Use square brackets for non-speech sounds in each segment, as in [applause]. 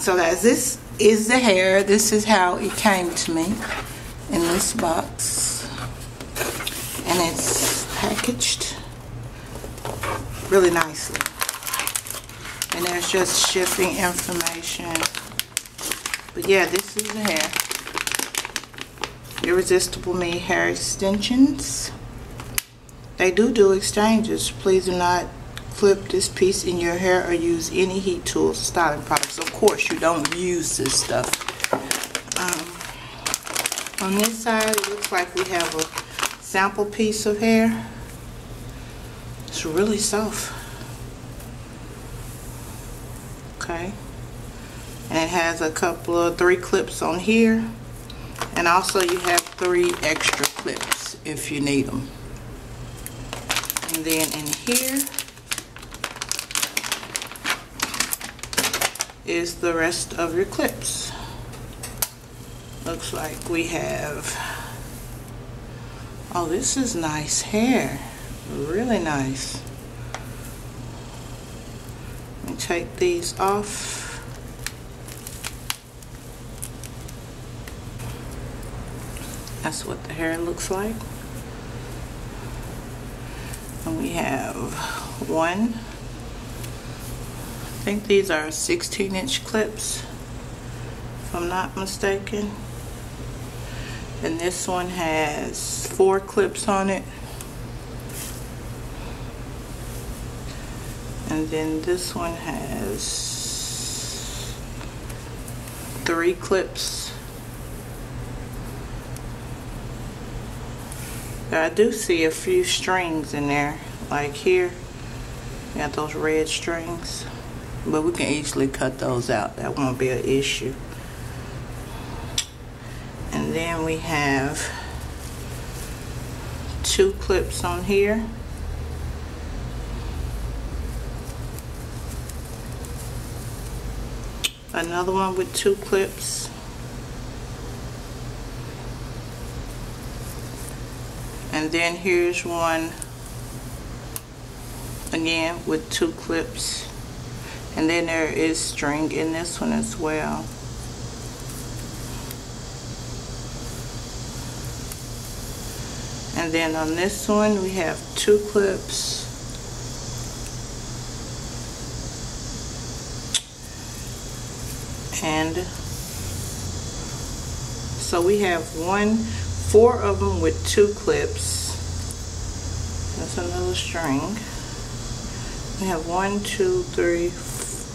So guys, this is the hair. This is how it came to me in this box. And it's packaged really nicely. And there's just shipping information. But yeah, this is the hair. Irresistible Me hair extensions. They do do exchanges. Please do not clip this piece in your hair or use any heat tools styling products. Of course, you don't use this stuff. Um, on this side, it looks like we have a sample piece of hair. It's really soft. Okay. And it has a couple of three clips on here. And also you have three extra clips if you need them. And then in here is the rest of your clips. Looks like we have, oh this is nice hair, really nice. Let me take these off. That's what the hair looks like. And we have one I think these are 16 inch clips if I'm not mistaken. And this one has four clips on it. And then this one has three clips. I do see a few strings in there like here. Got those red strings but we can easily cut those out. That won't be an issue. And then we have two clips on here. Another one with two clips. And then here's one again with two clips and then there is string in this one as well. And then on this one we have two clips. And so we have one four of them with two clips. That's another string. We have one two three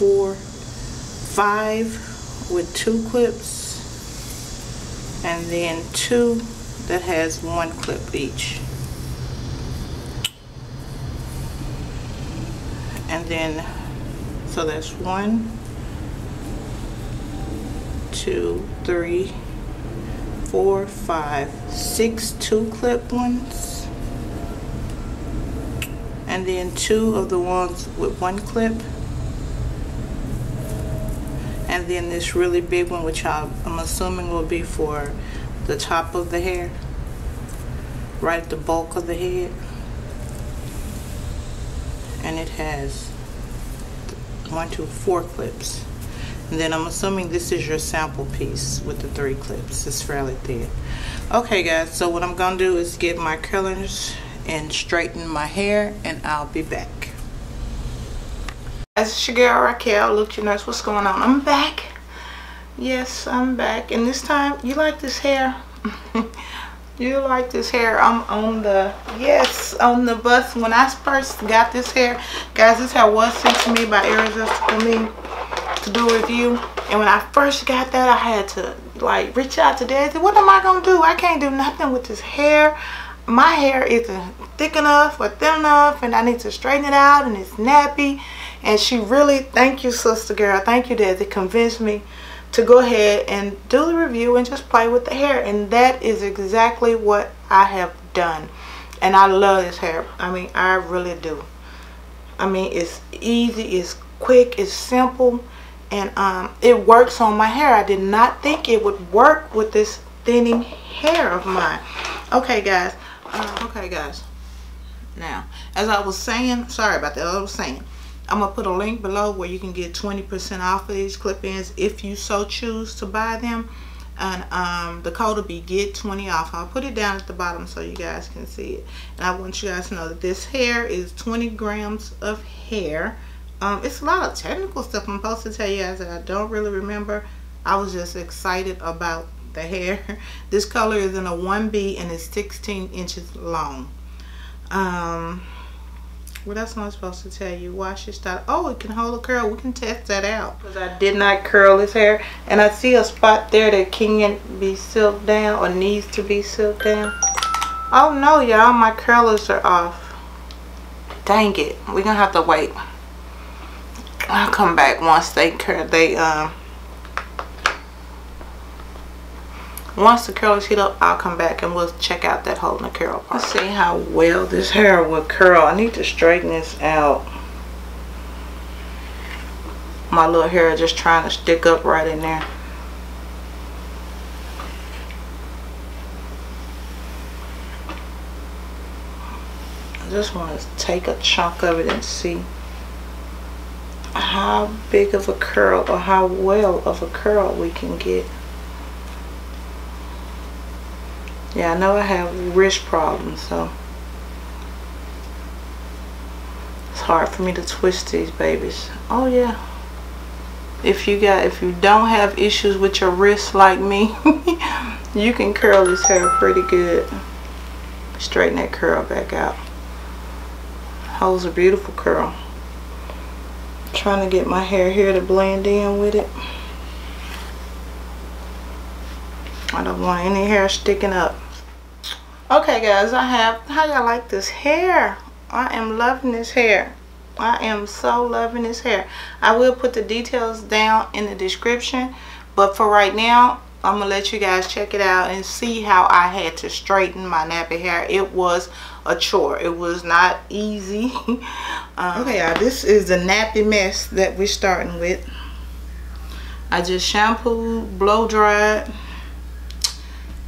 four, five with two clips, and then two that has one clip each. And then, so that's one, two, three, four, five, six two clip ones. And then two of the ones with one clip and then this really big one which i am assuming will be for the top of the hair. Right the bulk of the head. And it has one two four clips. And then I'm assuming this is your sample piece with the three clips. It's fairly thin okay guys so what I'm gonna do is get my curlers and straighten my hair and I'll be back it's your girl Raquel. Lil Cute Nurse. What's going on? I'm back. Yes, I'm back. And this time, you like this hair? [laughs] you like this hair? I'm on the, yes, on the bus. When I first got this hair, guys, this hair was sent to me by Irresistible Me to do a review. And when I first got that, I had to, like, reach out to Daddy. What am I going to do? I can't do nothing with this hair my hair isn't thick enough or thin enough and I need to straighten it out and it's nappy and she really thank you sister girl. Thank you it convinced me to go ahead and do the review and just play with the hair. And that is exactly what I have done. And I love this hair. I mean I really do. I mean it's easy it's quick it's simple. And um, it works on my hair. I did not think it would work with this thinning hair of mine. Okay guys. Uh, okay guys. Now as I was saying sorry about that. I was saying I'm gonna put a link below where you can get 20% off of these clip-ins if you so choose to buy them. And um, the code will be get 20 off. I'll put it down at the bottom so you guys can see it. And I want you guys to know that this hair is 20 grams of hair. Um, it's a lot of technical stuff I'm supposed to tell you guys that I don't really remember. I was just excited about the hair. [laughs] This color is in a 1B and it's 16 inches long. Um, what else am supposed to tell you? Wash your style. Oh, it can hold a curl. We can test that out. Because I did not curl his hair. And I see a spot there that can be silked down or needs to be silked down. Oh no, y'all. My curlers are off. Dang it. We're going to have to wait. I'll come back once they curl. They, um, once the curls heat up I'll come back and we'll check out that hole in the curl part. Let's see how well this hair will curl. I need to straighten this out. My little hair just trying to stick up right in there. I just want to take a chunk of it and see how big of a curl or how well of a curl we can get. Yeah, I know I have wrist problems, so it's hard for me to twist these babies. Oh yeah. If you got if you don't have issues with your wrists like me, [laughs] you can curl this hair pretty good. Straighten that curl back out. Holds a beautiful curl. trying to get my hair here to blend in with it. I don't want any hair sticking up. Okay guys, I have, how y'all like this hair? I am loving this hair. I am so loving this hair. I will put the details down in the description. But for right now, I'm going to let you guys check it out and see how I had to straighten my nappy hair. It was a chore. It was not easy. [laughs] um, okay, y'all. This is the nappy mess that we're starting with. I just shampooed, blow dried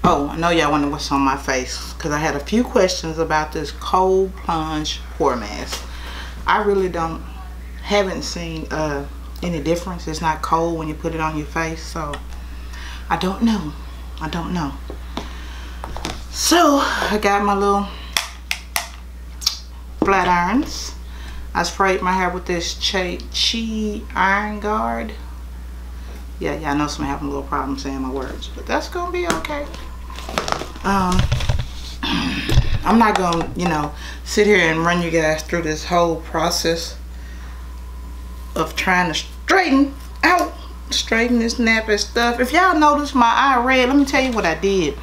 Oh, I know y'all wonder what's on my face because I had a few questions about this cold plunge pore mask. I really don't, haven't seen uh, any difference. It's not cold when you put it on your face, so I don't know. I don't know. So, I got my little flat irons. I sprayed my hair with this Chi Iron Guard. Yeah, yeah, I know some having a little problem saying my words, but that's gonna be okay um [clears throat] i'm not gonna you know sit here and run you guys through this whole process of trying to straighten out straighten this nappy stuff. If y'all notice my eye red let me tell you what i did.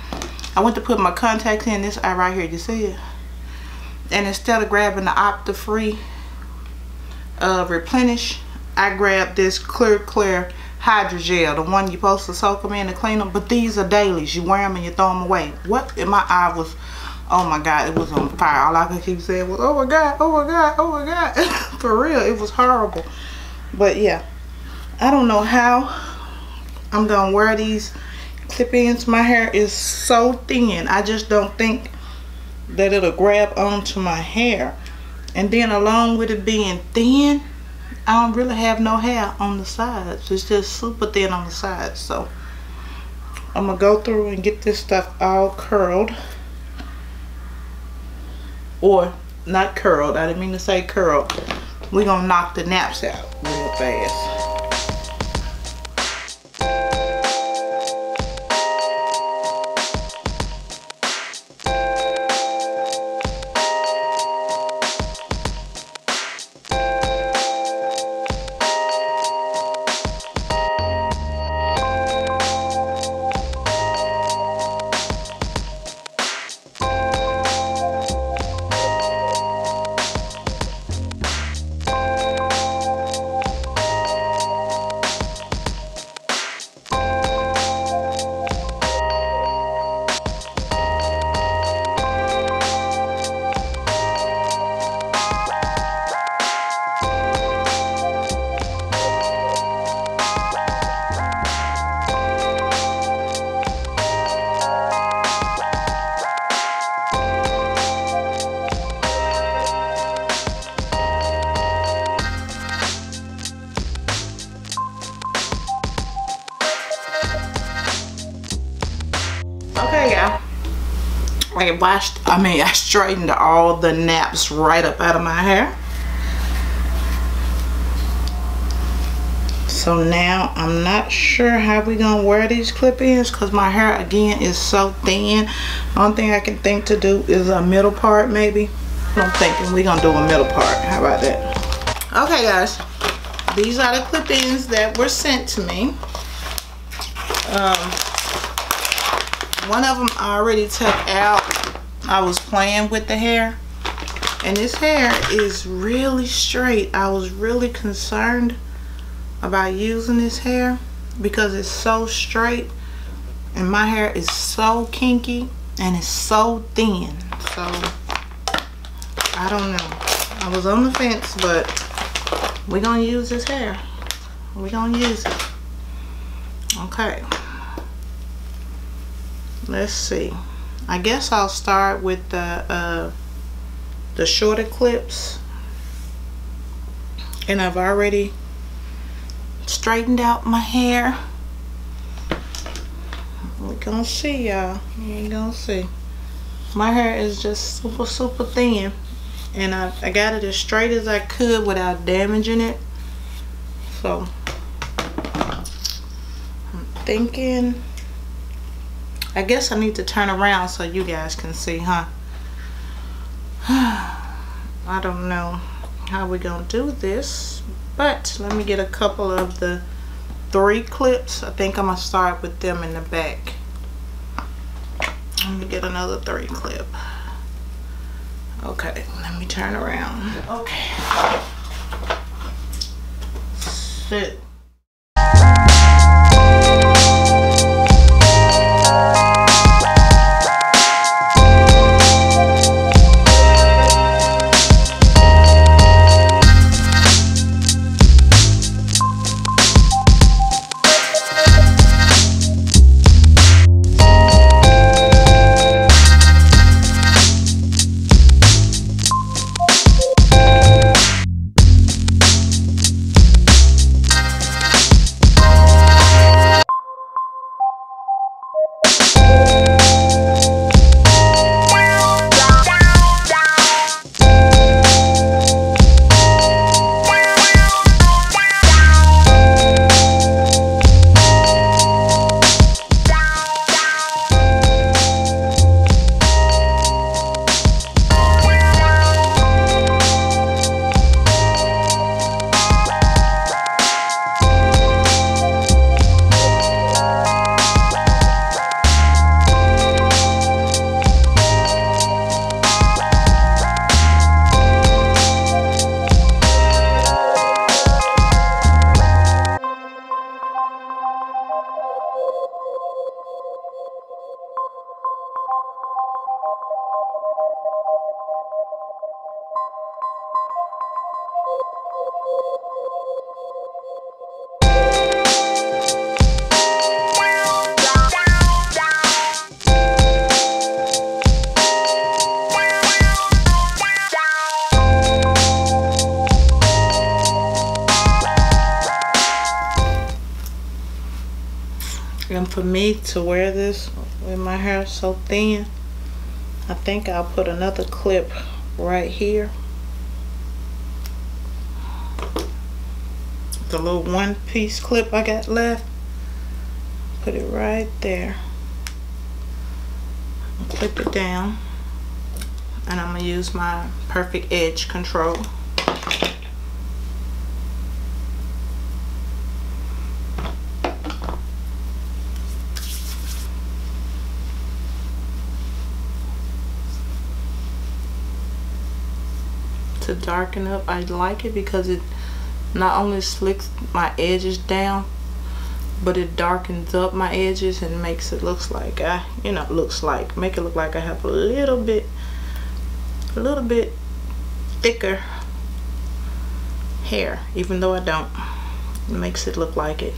I went to put my contacts in this eye right here you see it? And instead of grabbing the Opti-Free uh replenish i grabbed this clear clear hydrogel, the one you're supposed to soak them in and clean them. But these are dailies. You wear them and you throw them away. What? And my eye was, oh my God, it was on fire. All I could keep saying was, oh my God, oh my God, oh my God. [laughs] For real, it was horrible. But yeah, I don't know how I'm going to wear these clip-ins. My hair is so thin. I just don't think that it'll grab onto my hair. And then along with it being thin, I don't really have no hair on the sides. It's just super thin on the sides. So I'm going to go through and get this stuff all curled. Or not curled. I didn't mean to say curled. We're going to knock the naps out real fast. I washed, I mean, I straightened all the naps right up out of my hair. So now I'm not sure how we gonna wear these clip-ins because my hair again is so thin. Only thing I can think to do is a middle part maybe. I'm thinking we gonna do a middle part. How about that? Okay guys, these are the clip-ins that were sent to me. Um, one of them I already took out. I was playing with the hair. And this hair is really straight. I was really concerned about using this hair because it's so straight and my hair is so kinky and it's so thin. So I don't know. I was on the fence but we're gonna use this hair. We're gonna use it. Okay. Let's see I guess I'll start with the uh, the shorter clips and I've already straightened out my hair. we gonna see y'all. we gonna see. My hair is just super, super thin. And I, I got it as straight as I could without damaging it. So, I'm thinking, I guess I need to turn around so you guys can see, huh? [sighs] I don't know how we're gonna do this but let me get a couple of the three clips. I think I'm going to start with them in the back. Let me get another three clip. Okay, let me turn around. Okay. Sit. For me to wear this with my hair so thin I think I'll put another clip right here. The little one piece clip I got left put it right there. Clip it down and I'm gonna use my perfect edge control to darken up. I like it because it not only slicks my edges down, but it darkens up my edges and makes it looks like I, you know, looks like, make it look like I have a little bit, a little bit thicker hair, even though I don't. It makes it look like it.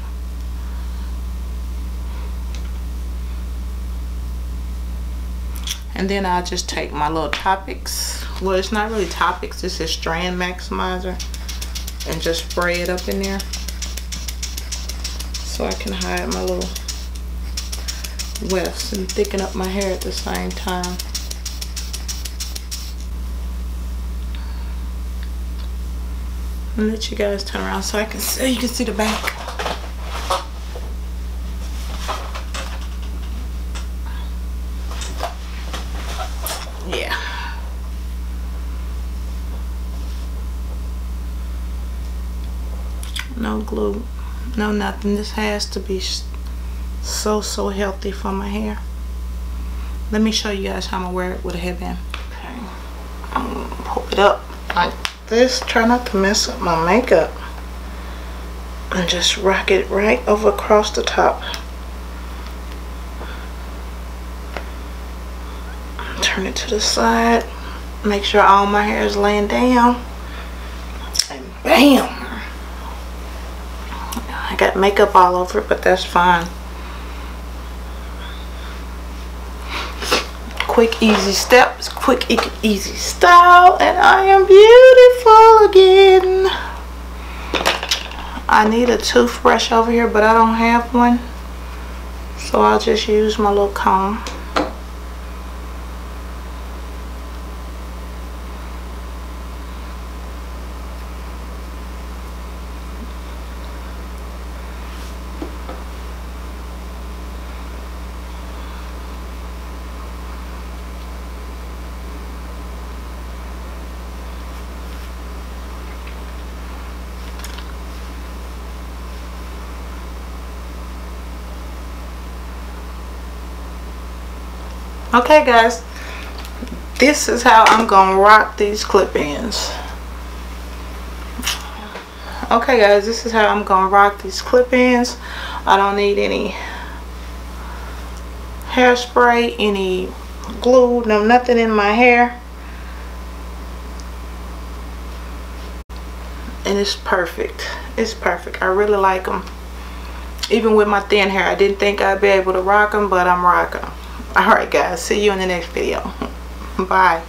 and then I'll just take my little Toppik well it's not really Toppik this is strand maximizer and just spray it up in there so I can hide my little wefts and thicken up my hair at the same time. And let you guys turn around so I can so you can see the back. Glue, no nothing. This has to be so, so healthy for my hair. Let me show you guys how I'm gonna wear it with a headband. Okay. I'm gonna pull it up like this. Try not to mess up my makeup. And just rock it right over across the top. Turn it to the side. Make sure all my hair is laying down. And bam! Got makeup all over but that's fine. quick easy steps quick easy style and I am beautiful again I need a toothbrush over here but I don't have one so I'll just use my little comb okay guys. This is how I'm gonna rock these clip-ins okay guys this is how I'm gonna rock these clip-ins I don't need any hairspray any glue no nothing in my hair. And it's perfect. It's perfect. I really like them even with my thin hair I didn't think I'd be able to rock them but I'm rocking them Alright guys, see you in the next video. [laughs] Bye.